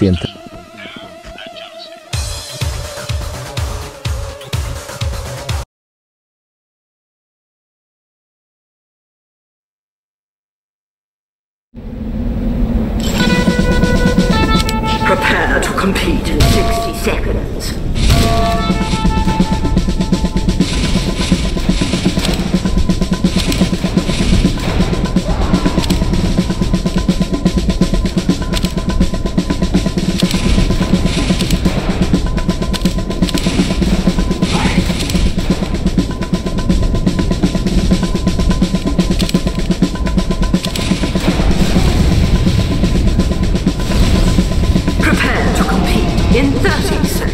paciente. 颜色。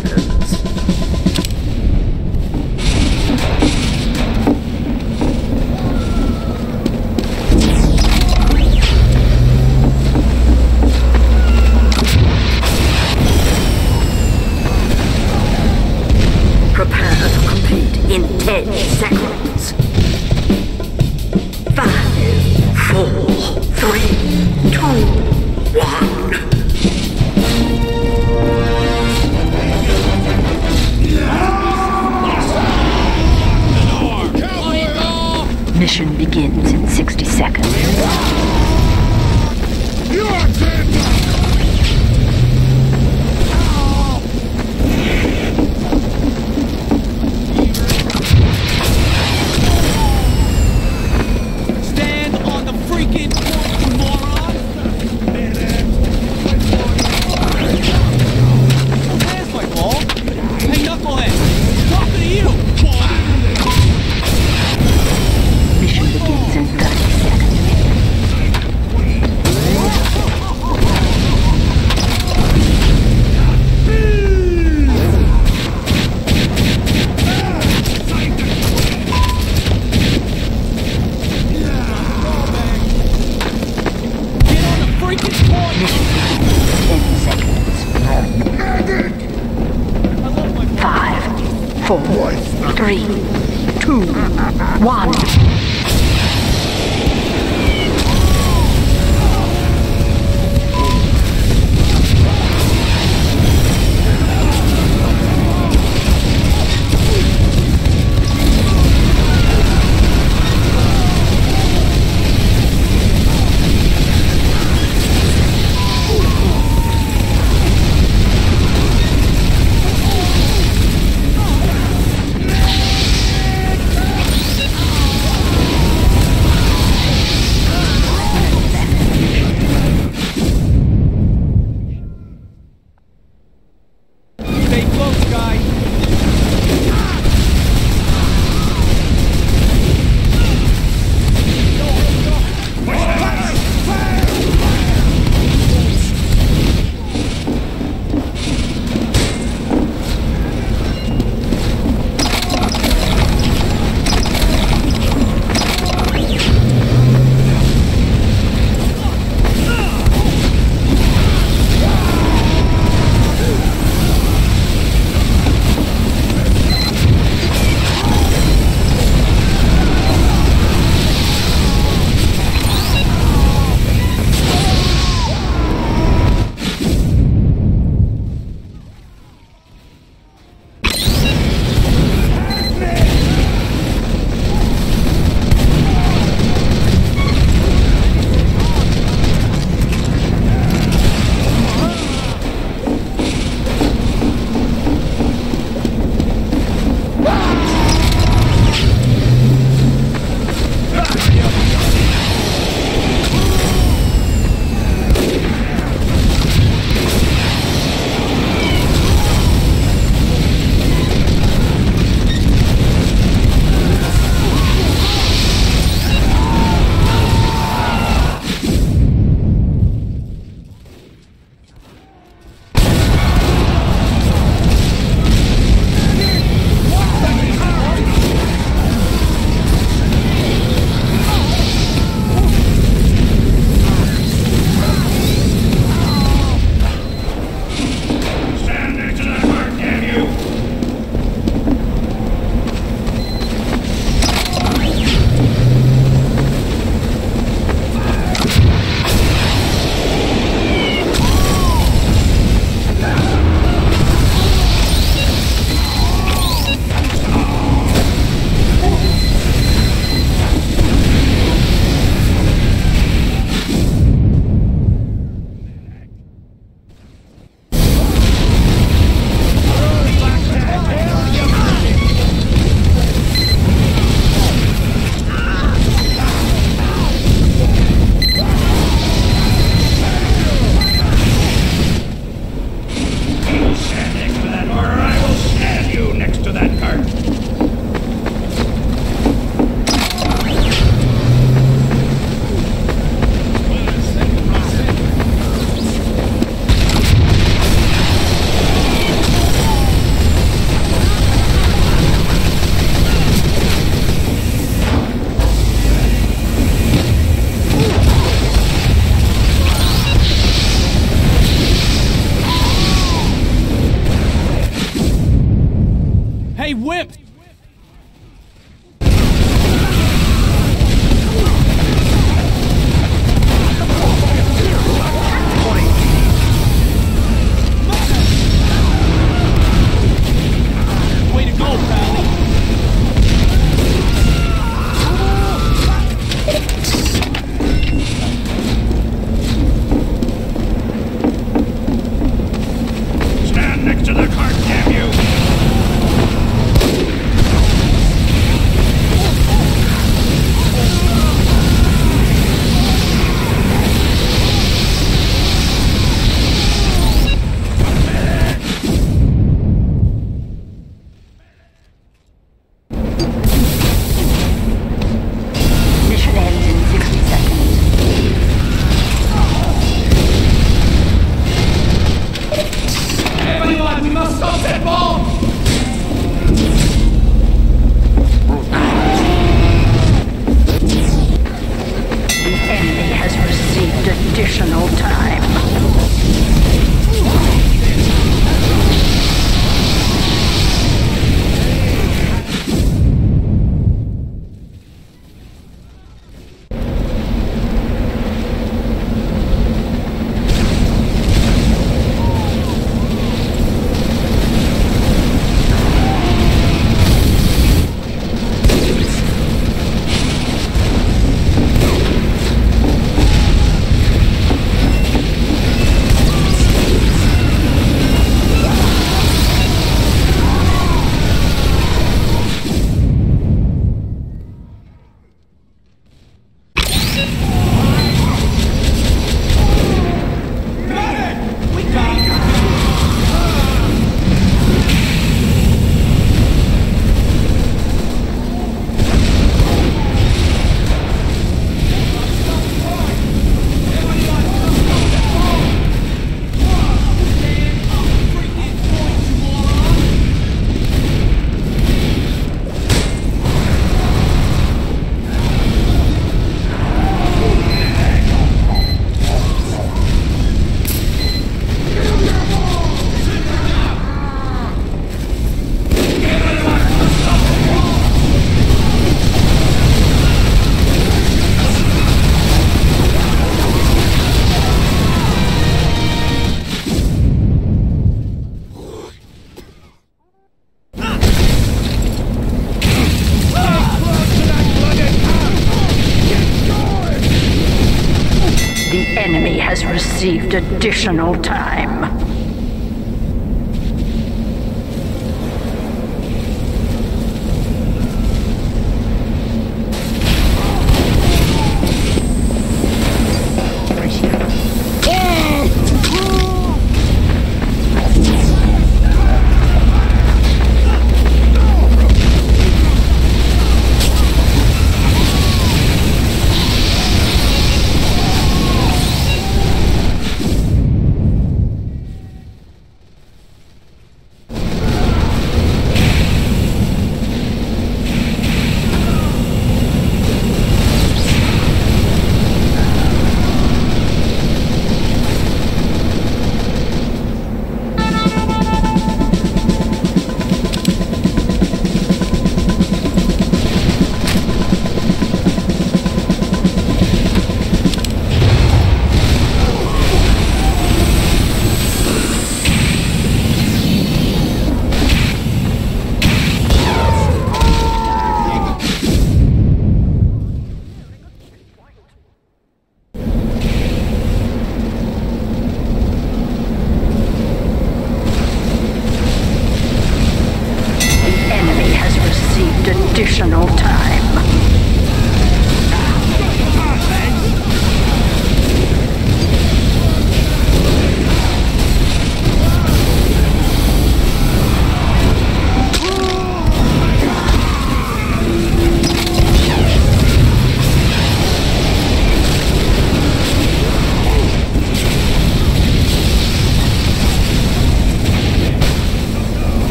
Enemy has received additional time.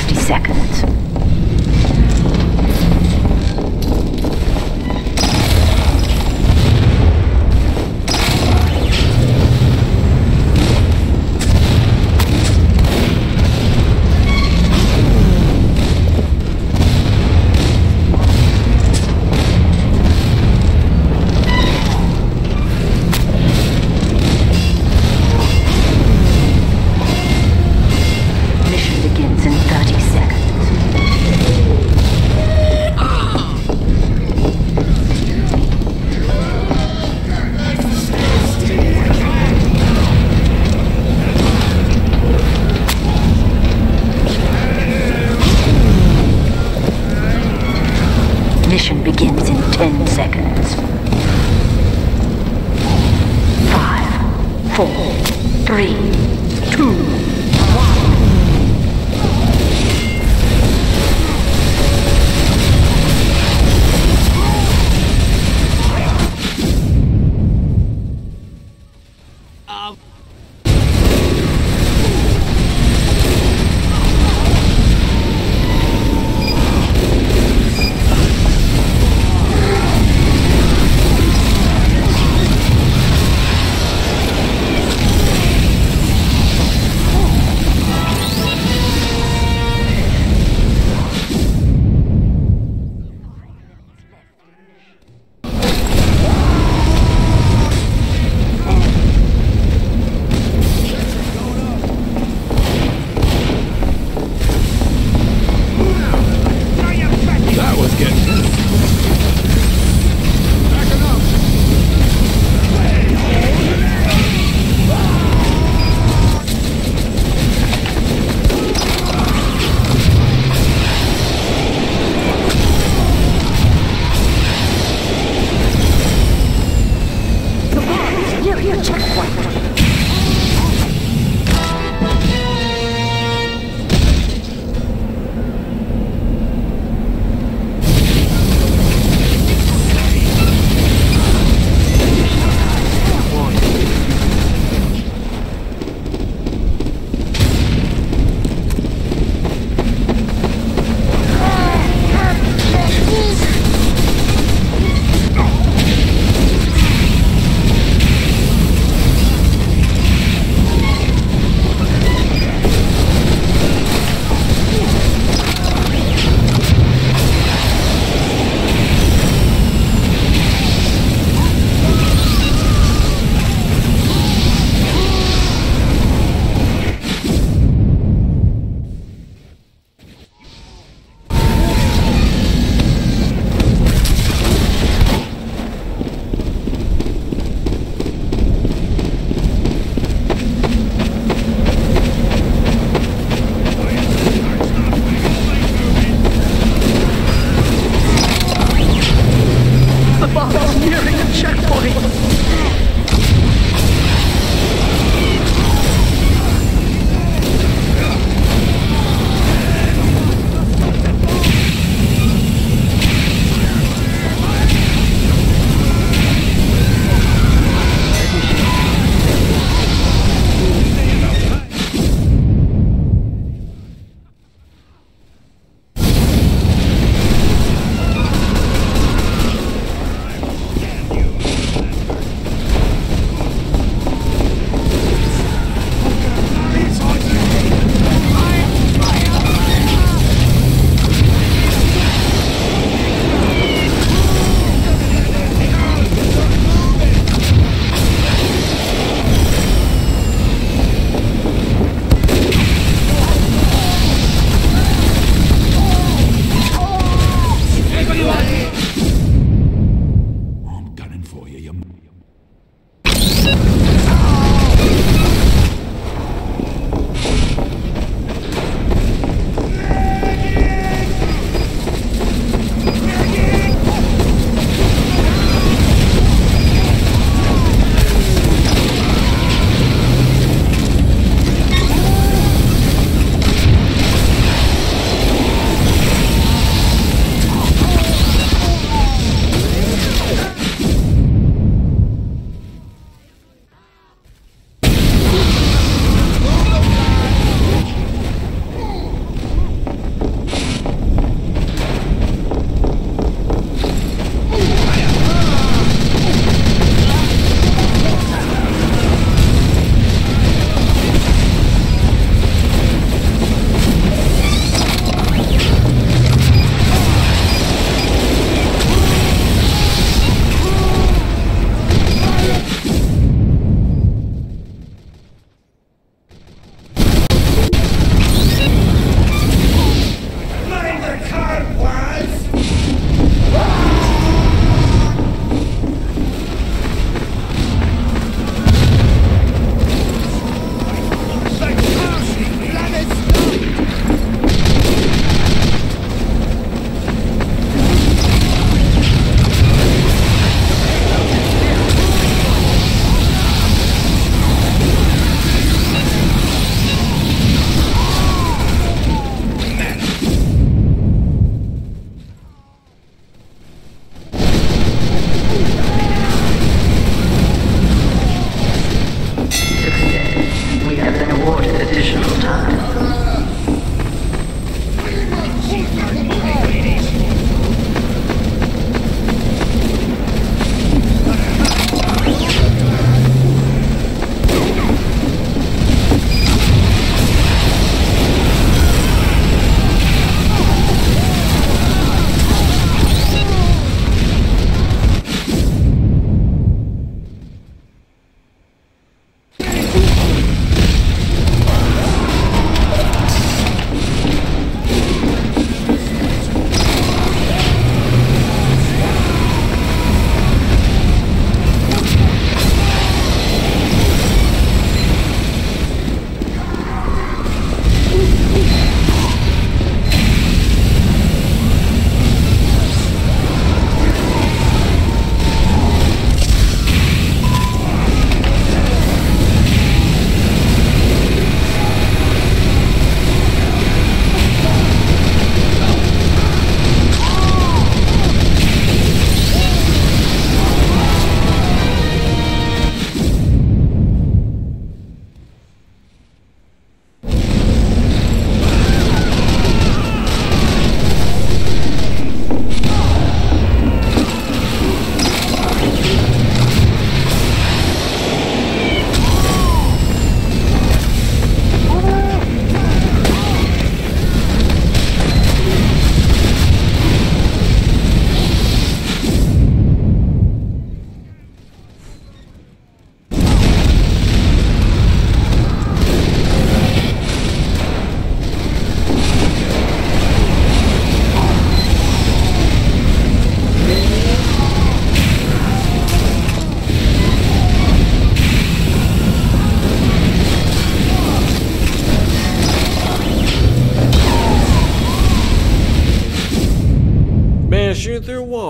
60 seconds.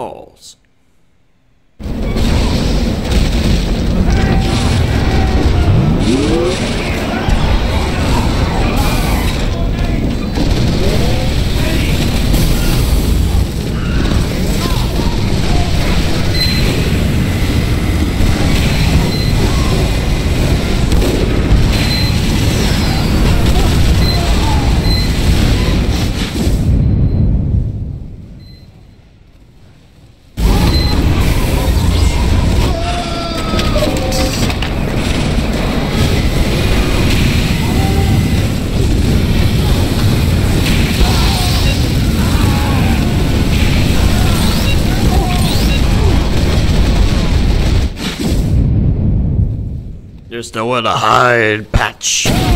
Breaking nowhere to hide, Patch.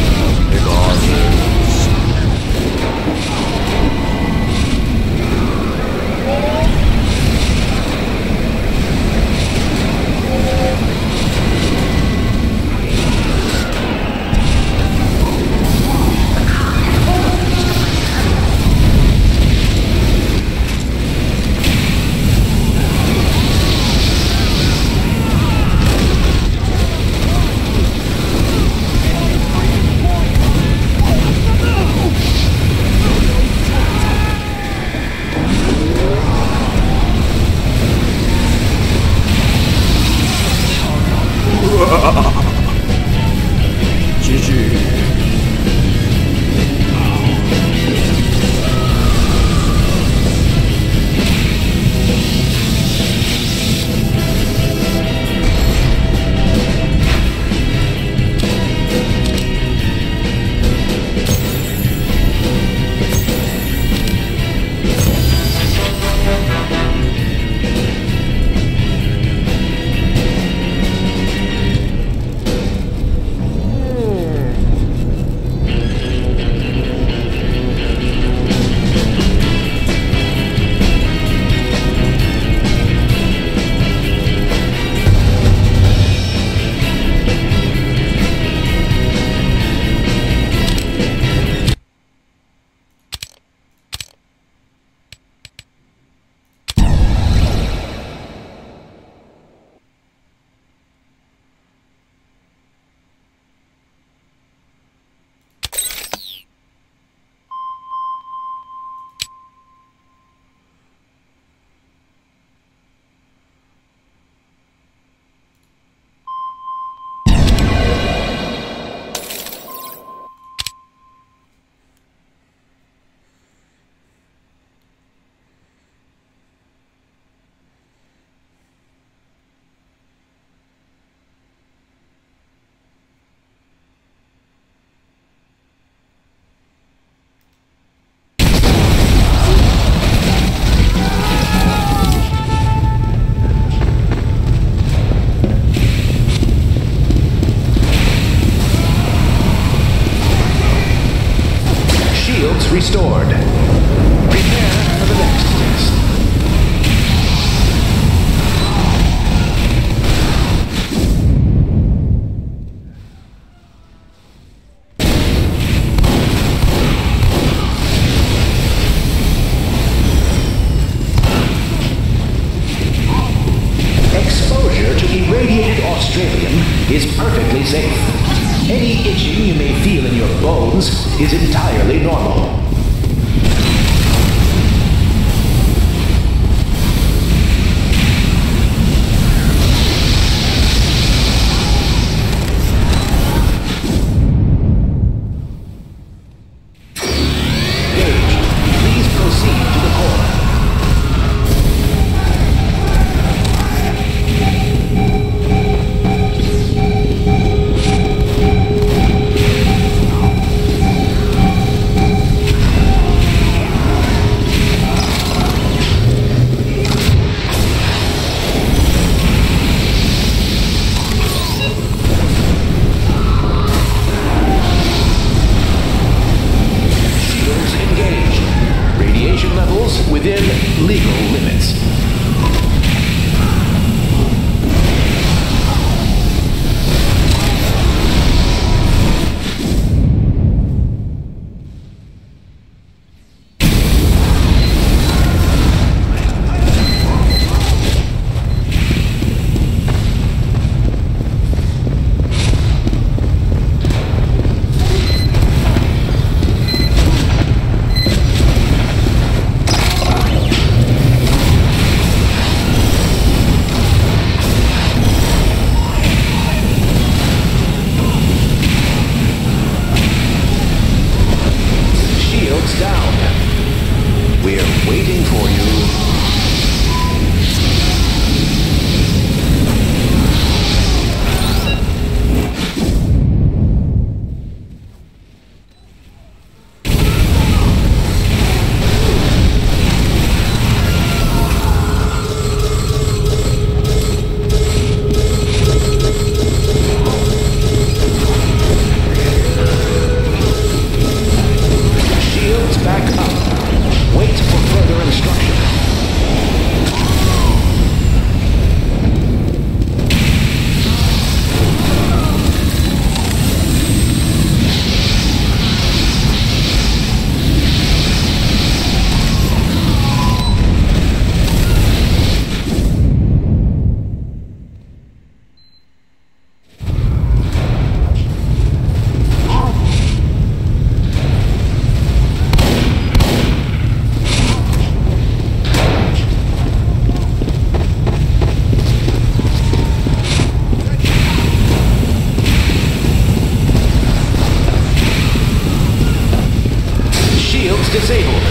Disabled.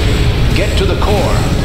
Get to the core.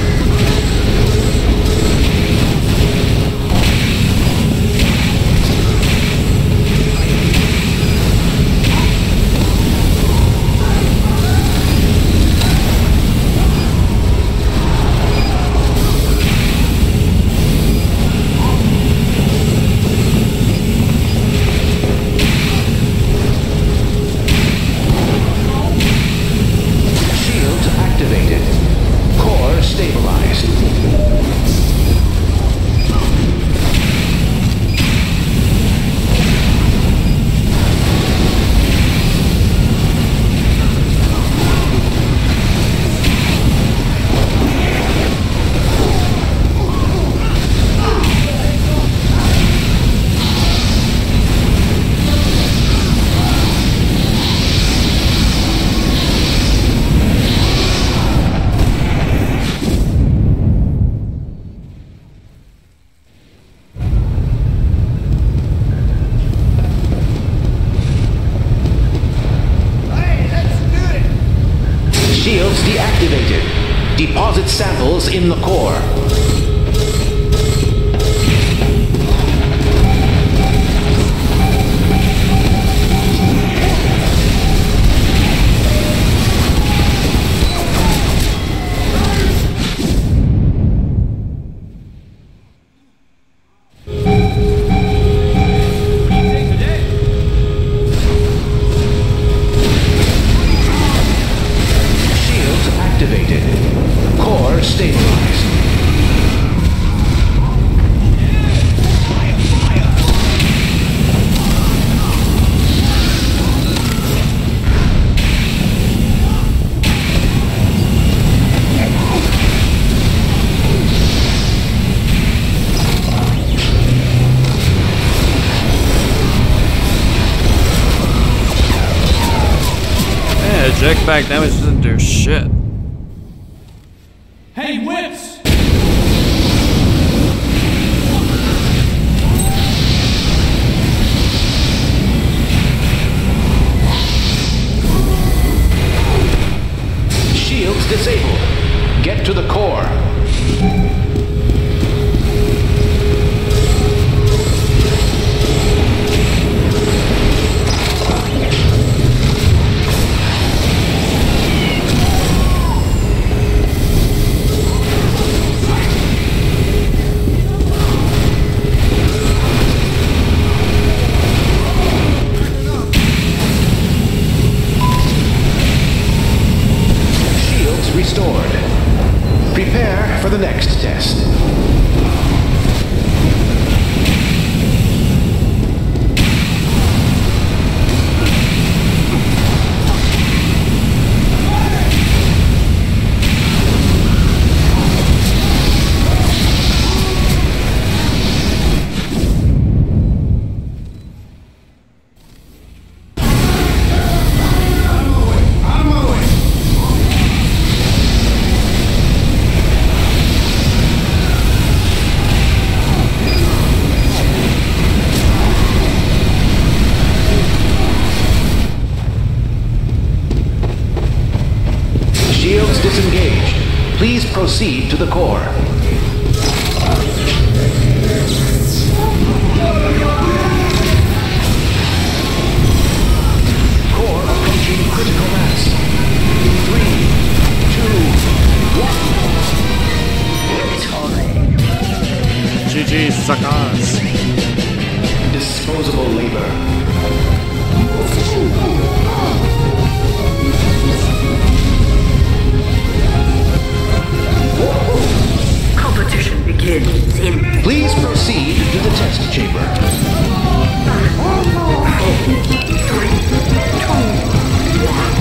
Jetpack damage energy suckers. Disposable labor. Competition begins in. Please proceed to the test chamber. Five, four, three, two, one.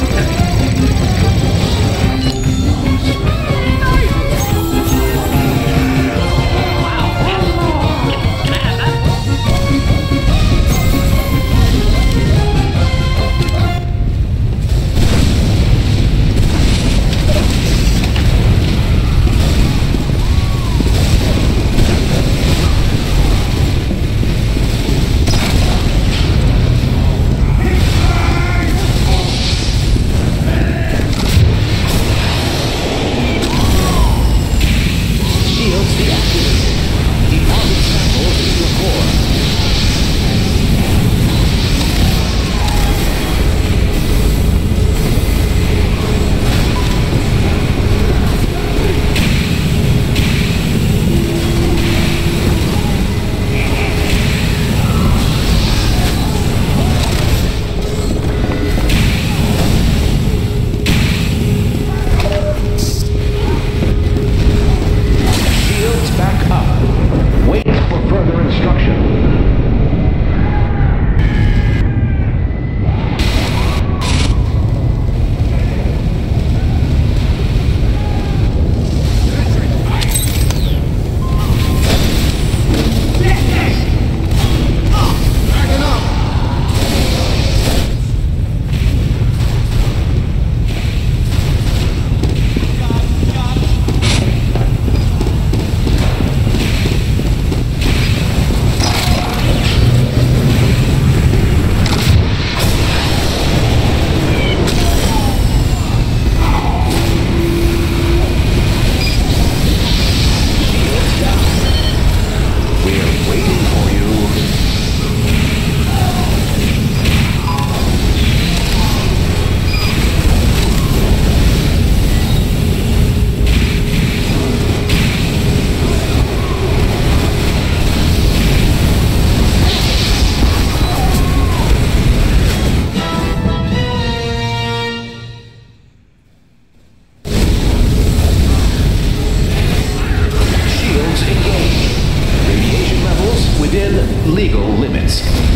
Thanks.